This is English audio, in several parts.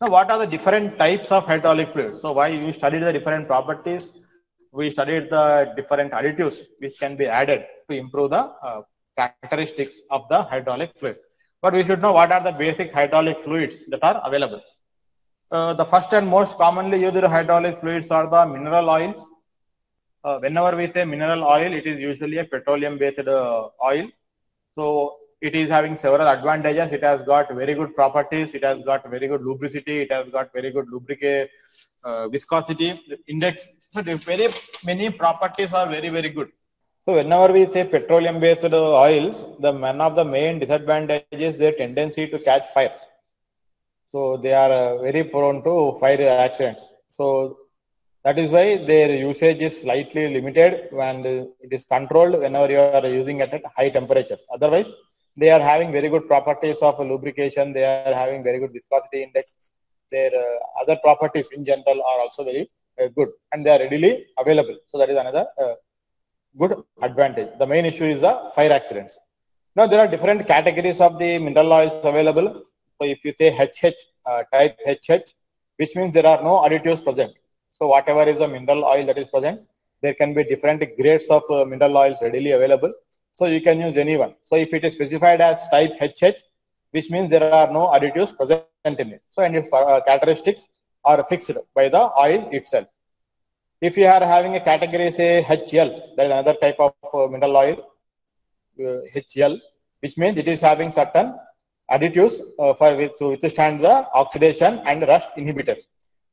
Now, what are the different types of hydraulic fluids? So, why we studied the different properties, we studied the different additives which can be added to improve the uh, characteristics of the hydraulic fluid. But we should know what are the basic hydraulic fluids that are available. Uh, the first and most commonly used hydraulic fluids are the mineral oils. Uh, whenever we say mineral oil, it is usually a petroleum based uh, oil. So it is having several advantages. It has got very good properties. It has got very good lubricity. It has got very good lubricate uh, viscosity index. So very many properties are very very good. So whenever we say petroleum based oils, the one of the main disadvantages is their tendency to catch fire. So they are uh, very prone to fire accidents. So that is why their usage is slightly limited and it is controlled whenever you are using it at high temperatures. Otherwise, they are having very good properties of lubrication. They are having very good viscosity index. Their uh, other properties in general are also very uh, good and they are readily available. So that is another uh, good advantage. The main issue is the fire accidents. Now there are different categories of the mineral oils available. So if you say HH, uh, type HH, which means there are no additives present. So whatever is the mineral oil that is present, there can be different grades of uh, mineral oils readily available. So you can use any one. So if it is specified as type HH, which means there are no additives present in it. So and uh, characteristics are fixed by the oil itself. If you are having a category say HL, there is another type of uh, mineral oil, uh, HL, which means it is having certain additives uh, for to withstand the oxidation and rust inhibitors.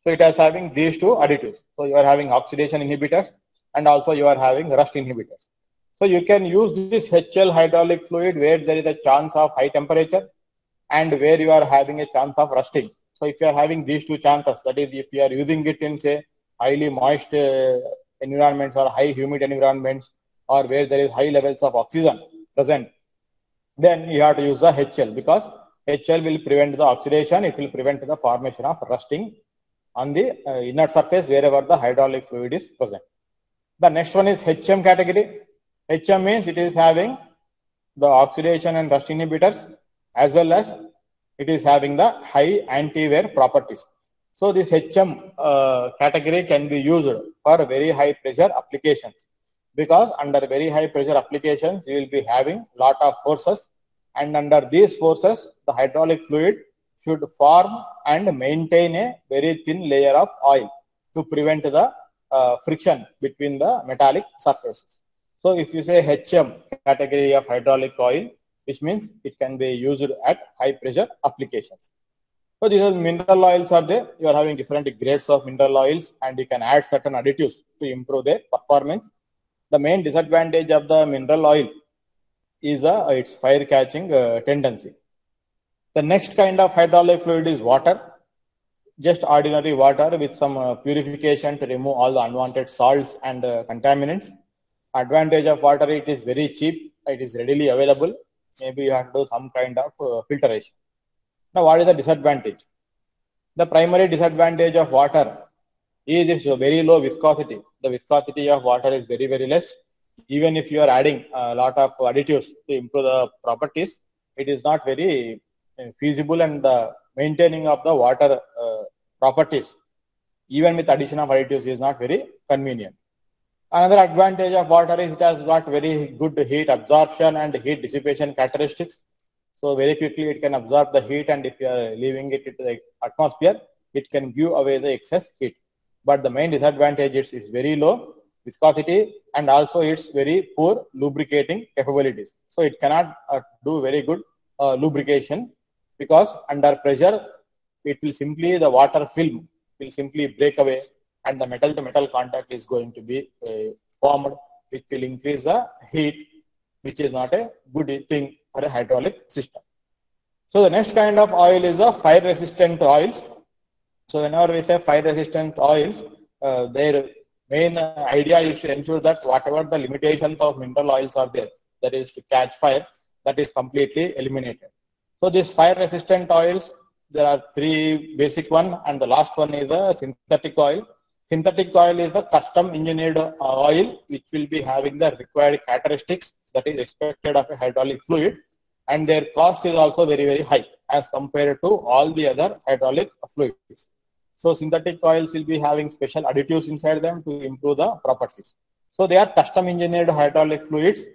So it is having these two additives. So you are having oxidation inhibitors and also you are having rust inhibitors. So you can use this HL hydraulic fluid where there is a chance of high temperature and where you are having a chance of rusting. So if you are having these two chances, that is if you are using it in say highly moist uh, environments or high humid environments or where there is high levels of oxygen present, then you have to use the HL because HL will prevent the oxidation, it will prevent the formation of rusting on the uh, inner surface wherever the hydraulic fluid is present. The next one is HM category. HM means it is having the oxidation and rust inhibitors as well as it is having the high anti-wear properties. So this HM uh, category can be used for very high pressure applications because under very high pressure applications you will be having lot of forces and under these forces the hydraulic fluid should form and maintain a very thin layer of oil to prevent the uh, friction between the metallic surfaces. So if you say HM category of hydraulic oil, which means it can be used at high pressure applications. So these are mineral oils are there. You are having different grades of mineral oils and you can add certain additives to improve their performance. The main disadvantage of the mineral oil is uh, its fire catching uh, tendency. The next kind of hydraulic fluid is water. Just ordinary water with some uh, purification to remove all the unwanted salts and uh, contaminants. Advantage of water, it is very cheap. It is readily available. Maybe you have to do some kind of uh, filtration. Now, what is the disadvantage? The primary disadvantage of water is its very low viscosity. The viscosity of water is very, very less. Even if you are adding a lot of additives to improve the properties, it is not very uh, feasible and the maintaining of the water uh, properties, even with addition of additives, is not very convenient. Another advantage of water is it has got very good heat absorption and heat dissipation characteristics. So very quickly it can absorb the heat and if you are leaving it into the atmosphere, it can give away the excess heat. But the main disadvantage is it's very low viscosity and also it's very poor lubricating capabilities. So it cannot uh, do very good uh, lubrication because under pressure it will simply the water film will simply break away and the metal to metal contact is going to be uh, formed which will increase the heat which is not a good thing for a hydraulic system. So the next kind of oil is a fire resistant oils. So whenever we say fire resistant oils, uh, their main idea is to ensure that whatever the limitations of mineral oils are there, that is to catch fire, that is completely eliminated. So these fire resistant oils, there are three basic one and the last one is a synthetic oil. Synthetic oil is a custom engineered uh, oil which will be having the required characteristics that is expected of a hydraulic fluid and their cost is also very, very high as compared to all the other hydraulic fluids. So synthetic oils will be having special additives inside them to improve the properties. So they are custom engineered hydraulic fluids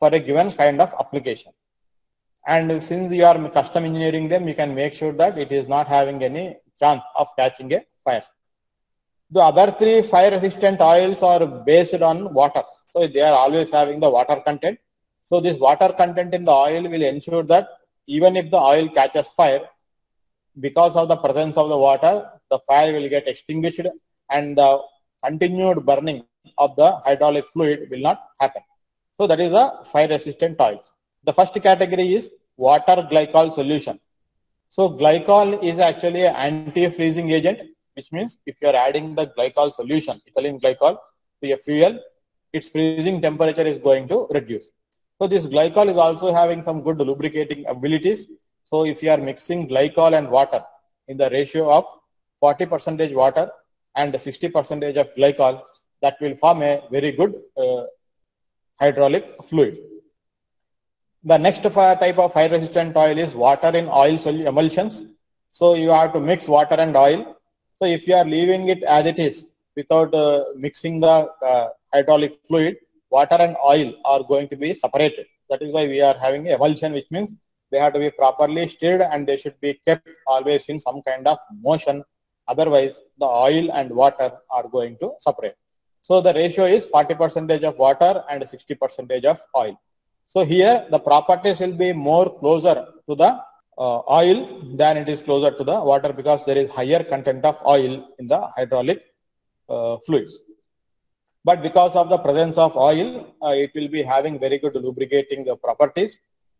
for a given kind of application. And since you are custom engineering them, you can make sure that it is not having any chance of catching a fire. The other three fire resistant oils are based on water. So they are always having the water content. So this water content in the oil will ensure that even if the oil catches fire, because of the presence of the water, the fire will get extinguished and the continued burning of the hydraulic fluid will not happen. So that is a fire resistant oils. The first category is water glycol solution. So glycol is actually an anti-freezing agent, which means if you are adding the glycol solution, ethylene glycol to a fuel, its freezing temperature is going to reduce. So this glycol is also having some good lubricating abilities. So if you are mixing glycol and water in the ratio of 40 percentage water and 60 percentage of glycol, that will form a very good uh, hydraulic fluid. The next type of fire resistant oil is water in oil emulsions. So you have to mix water and oil. So if you are leaving it as it is without uh, mixing the uh, hydraulic fluid, water and oil are going to be separated. That is why we are having emulsion, which means they have to be properly stirred and they should be kept always in some kind of motion. Otherwise, the oil and water are going to separate. So the ratio is 40 percentage of water and 60 percentage of oil. So here the properties will be more closer to the uh, oil than it is closer to the water because there is higher content of oil in the hydraulic uh, fluids. But because of the presence of oil, uh, it will be having very good lubricating uh, properties.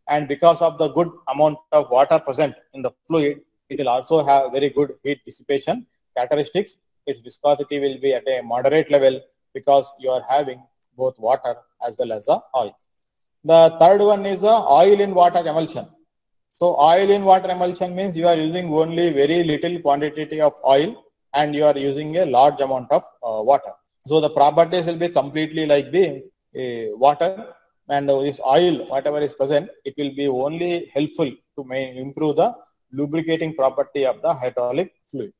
And because of the good amount of water present in the fluid, it will also have very good heat dissipation characteristics. Its viscosity will be at a moderate level because you are having both water as well as the oil. The third one is a oil in water emulsion. So oil in water emulsion means you are using only very little quantity of oil and you are using a large amount of uh, water. So the properties will be completely like the uh, water and this oil, whatever is present, it will be only helpful to improve the lubricating property of the hydraulic fluid.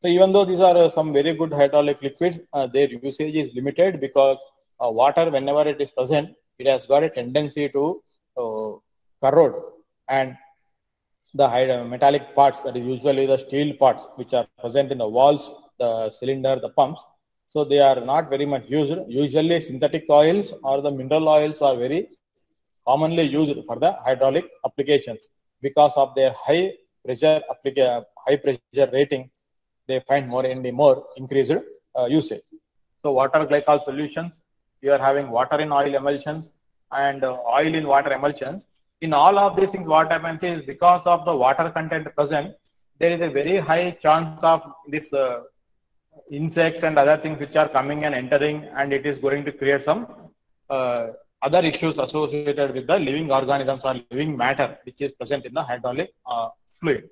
So even though these are uh, some very good hydraulic liquids, uh, their usage is limited because uh, water, whenever it is present, it has got a tendency to uh, corrode and the metallic parts that is usually the steel parts which are present in the walls, the cylinder, the pumps. So they are not very much used. Usually synthetic oils or the mineral oils are very commonly used for the hydraulic applications because of their high pressure high pressure rating. They find more and more increased uh, usage. So water glycol solutions you are having water in oil emulsions and uh, oil in water emulsions. In all of these things, what happens is because of the water content present, there is a very high chance of this uh, insects and other things which are coming and entering and it is going to create some uh, other issues associated with the living organisms or living matter which is present in the hydraulic uh, fluid.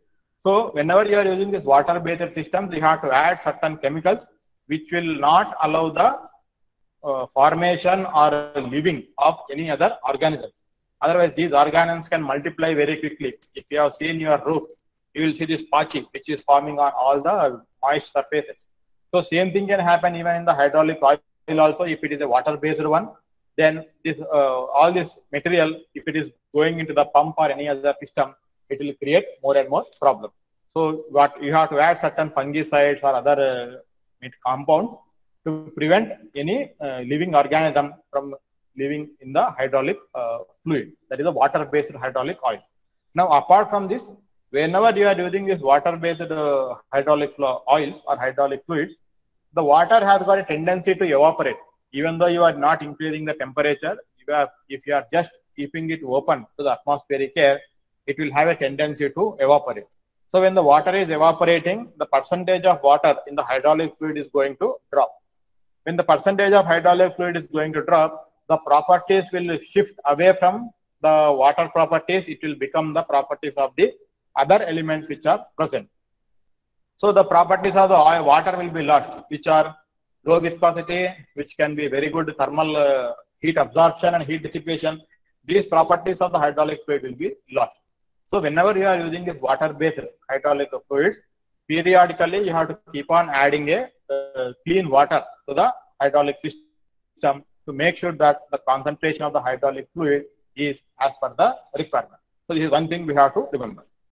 So whenever you are using this water based systems, you have to add certain chemicals which will not allow the uh, formation or living of any other organism. Otherwise, these organisms can multiply very quickly. If you have seen your roof, you will see this patchy which is forming on all the moist surfaces. So same thing can happen even in the hydraulic oil also. If it is a water-based one, then this uh, all this material, if it is going into the pump or any other system, it will create more and more problems. So what you have to add certain fungicides or other uh, compounds to prevent any uh, living organism from living in the hydraulic uh, fluid. That is a water-based hydraulic oil. Now, apart from this, whenever you are using this water-based uh, hydraulic oils or hydraulic fluids, the water has got a tendency to evaporate. Even though you are not increasing the temperature, you if you are just keeping it open to the atmospheric air, it will have a tendency to evaporate. So when the water is evaporating, the percentage of water in the hydraulic fluid is going to drop when the percentage of hydraulic fluid is going to drop, the properties will shift away from the water properties. It will become the properties of the other elements which are present. So the properties of the water will be lost, which are low viscosity, which can be very good thermal uh, heat absorption and heat dissipation, these properties of the hydraulic fluid will be lost. So whenever you are using the water-based hydraulic fluids, periodically you have to keep on adding a uh, clean water to the hydraulic system to make sure that the concentration of the hydraulic fluid is as per the requirement. So this is one thing we have to remember.